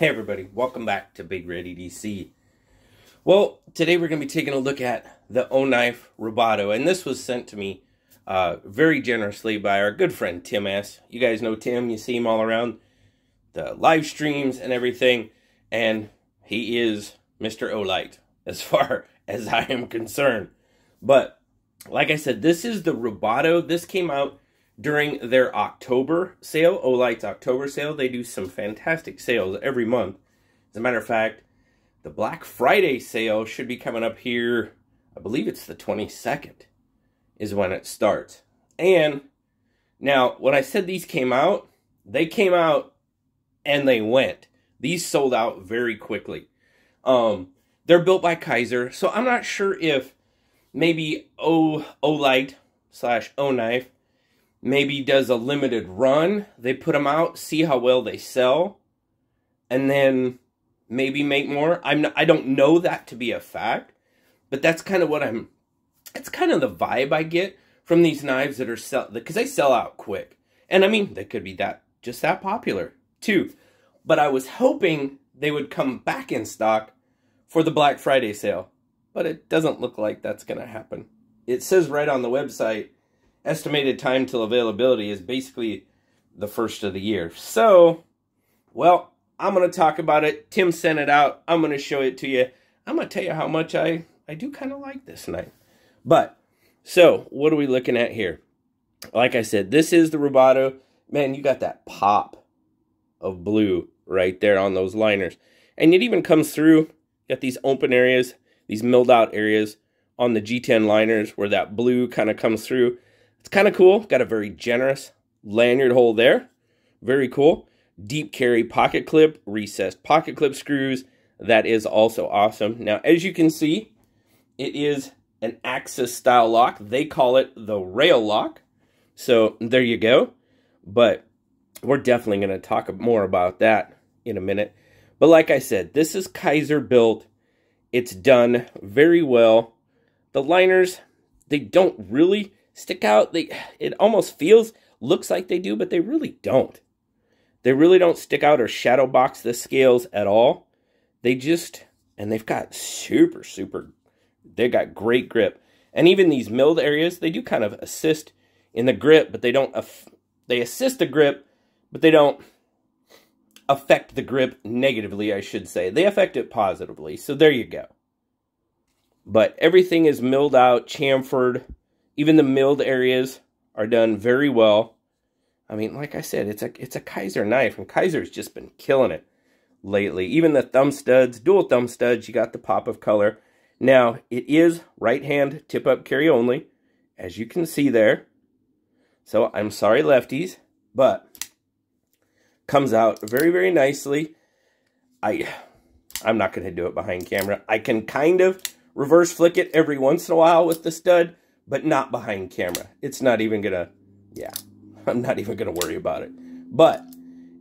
Hey everybody, welcome back to Big Red EDC. Well, today we're going to be taking a look at the O-Knife Rubato, and this was sent to me uh, very generously by our good friend Tim S. You guys know Tim, you see him all around the live streams and everything, and he is Mr. Olight as far as I am concerned. But, like I said, this is the Rubato. This came out during their October sale, Olight's October sale. They do some fantastic sales every month. As a matter of fact, the Black Friday sale should be coming up here. I believe it's the 22nd is when it starts. And now, when I said these came out, they came out and they went. These sold out very quickly. Um, they're built by Kizer, so I'm not sure if maybe O Olight slash O Knife maybe does a limited run. They put them out, see how well they sell, and then maybe make more. I'm not, I don't know that to be a fact, but that's kind of what I'm. It's kind of the vibe I get from these knives that are sell because they sell out quick, and I mean they could be that just that popular too. But I was hoping they would come back in stock for the Black Friday sale, but it doesn't look like that's going to happen. It says right on the website estimated time till availability is basically the first of the year. So, well, I'm going to talk about it. Tim sent it out. I'm going to show it to you. I'm going to tell you how much I, I do kind of like this knife. But, so, what are we looking at here? Like I said, this is the Rubato. Man, you got that pop of blue right there on those liners. And it even comes through, got these open areas, these milled out areas on the G10 liners where that blue kind of comes through. It's kind of cool. Got a very generous lanyard hole there. Very cool. Deep carry pocket clip, recessed pocket clip screws. That is also awesome. Now, as you can see, it is an Axis style lock. They call it the rail lock. So there you go. But we're definitely going to talk more about that in a minute. But like I said, this is Kizer built. It's done very well. The liners, they don't really stick out. They it almost feels looks like they do, but they really don't. They really don't stick out or shadow box the scales at all. They just and they've got super super They've got great grip. And even these milled areas, they do kind of assist in the grip, but they don't they assist the grip, but they don't affect the grip negatively, I should say. They affect it positively. So there you go. But everything is milled out, chamfered, even the milled areas are done very well. I mean, like I said, it's a it's a Kizer knife, and Kizer's just been killing it lately. Even the thumb studs, dual thumb studs, you got the pop of color. Now, it is right hand tip up carry only, as you can see there. So I'm sorry, lefties, but comes out very, very nicely. I, I'm not going to do it behind camera. I can kind of reverse flick it every once in a while with the stud, but not behind camera. It's not even gonna, yeah, I'm not even gonna worry about it. But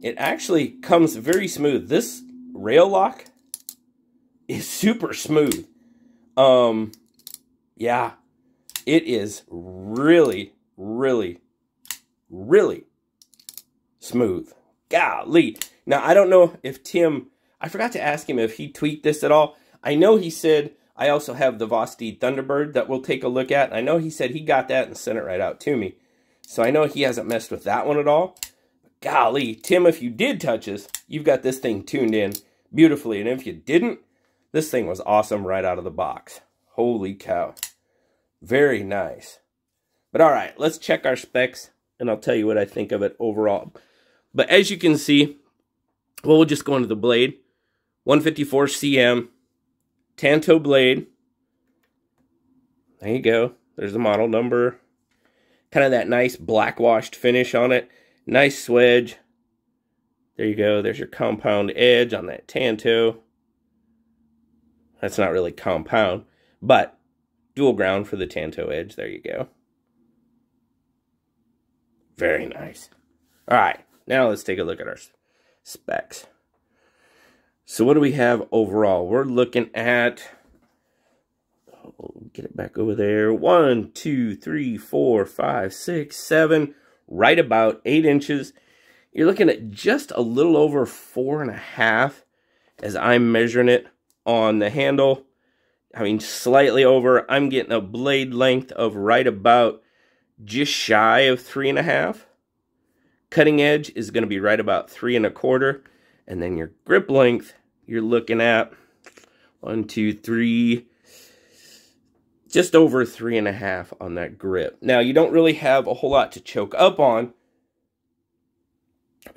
it actually comes very smooth. This rail lock is super smooth. Um, yeah, it is really, really, really smooth. Golly. Now, I don't know if Tim, I forgot to ask him if he tweaked this at all. I know he said I also have the Vosteed Thunderbird that we'll take a look at. I know he said he got that and sent it right out to me. So I know he hasn't messed with that one at all. Golly, Tim, if you did touch us, you've got this thing tuned in beautifully. And if you didn't, this thing was awesome right out of the box. Holy cow. Very nice. But all right, let's check our specs, and I'll tell you what I think of it overall. But as you can see, well, we'll just go into the blade. 154 cm, Tanto blade. There you go. There's the model number. Kind of that nice black washed finish on it. Nice swedge. There you go. There's your compound edge on that Tanto. That's not really compound, but dual ground for the Tanto edge. There you go. Very nice. All right, now let's take a look at our specs. So what do we have overall? We're looking at, oh, get it back over there. One, two, three, four, five, six, seven, right about eight inches. You're looking at just a little over four and a half as I'm measuring it on the handle. I mean, slightly over. I'm getting a blade length of right about just shy of three and a half. Cutting edge is going to be right about three and a quarter. And then your grip length, you're looking at one, two, three, just over three and a half on that grip. Now, you don't really have a whole lot to choke up on.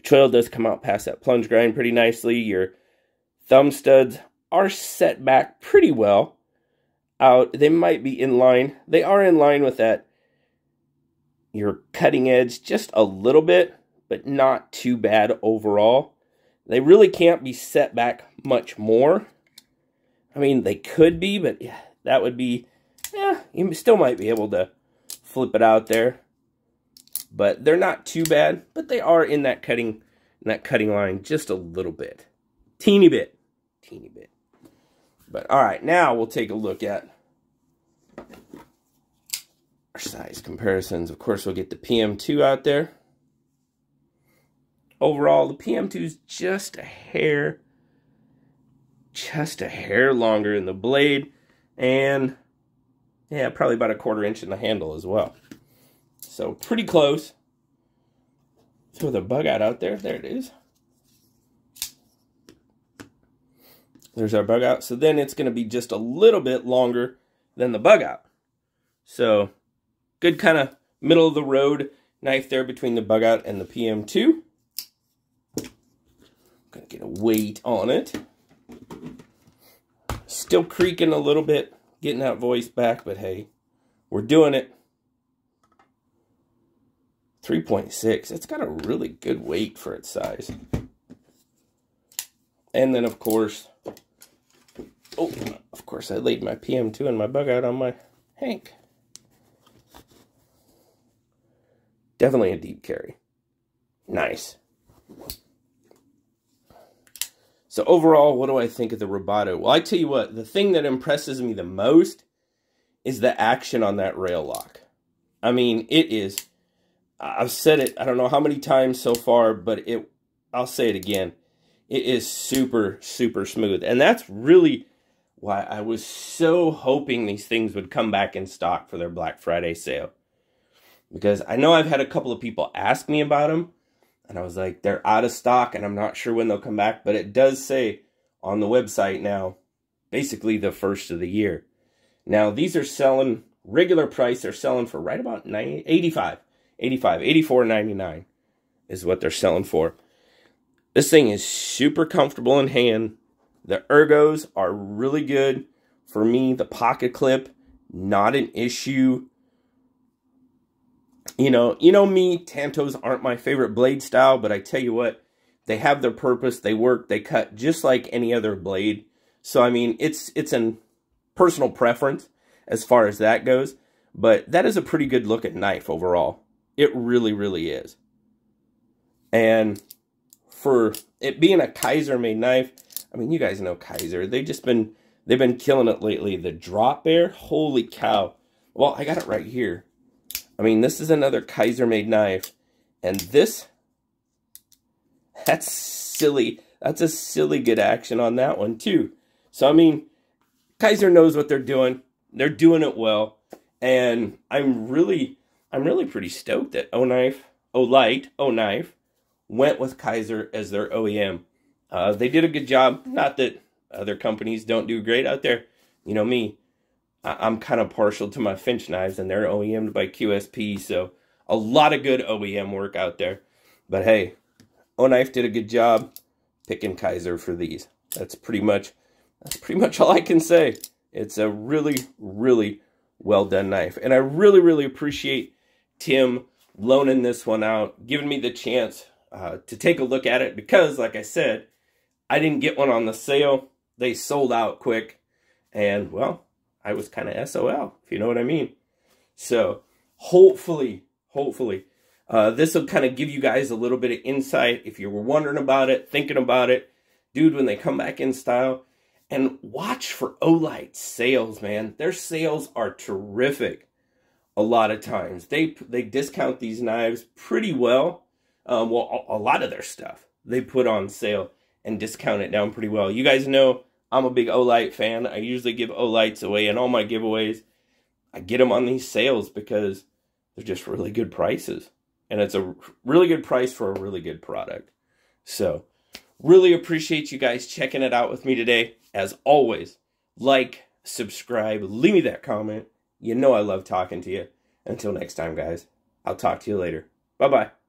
Trail does come out past that plunge grind pretty nicely. Your thumb studs are set back pretty well out. They might be in line. They are in line with that. Your cutting edge just a little bit, but not too bad overall. They really can't be set back much more. I mean, they could be, but yeah, that would be, yeah, you still might be able to flip it out there. But they're not too bad, but they are in that cutting, in that cutting line just a little bit. Teeny bit. Teeny bit. But all right, now we'll take a look at our size comparisons. Of course, we'll get the PM2 out there. Overall, the PM2 is just a hair, just a hair longer in the blade, and yeah, probably about a quarter inch in the handle as well. So pretty close. Throw the bug out out there. There it is. There's our bug out. So then it's going to be just a little bit longer than the bug out. So good kind of middle of the road knife there between the bug out and the PM2. Gonna get a weight on it. Still creaking a little bit, getting that voice back, but hey, we're doing it. 3.6. It's got a really good weight for its size. And then, of course, oh, of course, I laid my PM2 and my bug out on my Hank. Definitely a deep carry. Nice. So overall, what do I think of the Rubato? Well, I tell you what, the thing that impresses me the most is the action on that rail lock. I mean, it is, I've said it, I don't know how many times so far, but it, I'll say it again. It is super, super smooth. And that's really why I was so hoping these things would come back in stock for their Black Friday sale. Because I know I've had a couple of people ask me about them, and I was like, they're out of stock and I'm not sure when they'll come back. But it does say on the website now, basically the first of the year. Now, these are selling regular price. They're selling for right about 90, 85, 85, 84.99 is what they're selling for. This thing is super comfortable in hand. The ergos are really good. For me, the pocket clip, not an issue you know, you know me, Tantos aren't my favorite blade style, but I tell you what, they have their purpose, they work, they cut just like any other blade. So I mean, it's it's an personal preference as far as that goes, but that is a pretty good looking knife overall. It really really is. And for it being a Kizer made knife, I mean, you guys know Kizer. They've just been they've been killing it lately. The drop bear, holy cow. Well, I got it right here. I mean, this is another Kizer-made knife. And this, that's silly. That's a silly good action on that one too. So, I mean, Kizer knows what they're doing. They're doing it well. And I'm really, I'm really pretty stoked that O-Knife, O-Light, O-Knife went with Kizer as their OEM. Uh, they did a good job. Not that other companies don't do great out there. You know me. I'm kind of partial to my Finch knives, and they're OEM'd by QSP, so a lot of good OEM work out there. But hey, O-Knife did a good job picking Kizer for these. That's pretty much that's pretty much all I can say. It's a really, really well done knife. And I really, really appreciate Tim loaning this one out, giving me the chance uh, to take a look at it because, like I said, I didn't get one on the sale. They sold out quick. And, well, I was kind of SOL, if you know what I mean. So hopefully, hopefully, uh, this will kind of give you guys a little bit of insight if you were wondering about it, thinking about it. Dude, when they come back in style, and watch for Olight sales, man. Their sales are terrific a lot of times. They they discount these knives pretty well. Um, well, a, a lot of their stuff they put on sale. and discount it down pretty well. You guys know I'm a big Olight fan. I usually give Olights away in all my giveaways. I get them on these sales because they're just really good prices. And it's a really good price for a really good product. So, really appreciate you guys checking it out with me today. As always, like, subscribe, leave me that comment. You know I love talking to you. Until next time, guys, I'll talk to you later. Bye bye.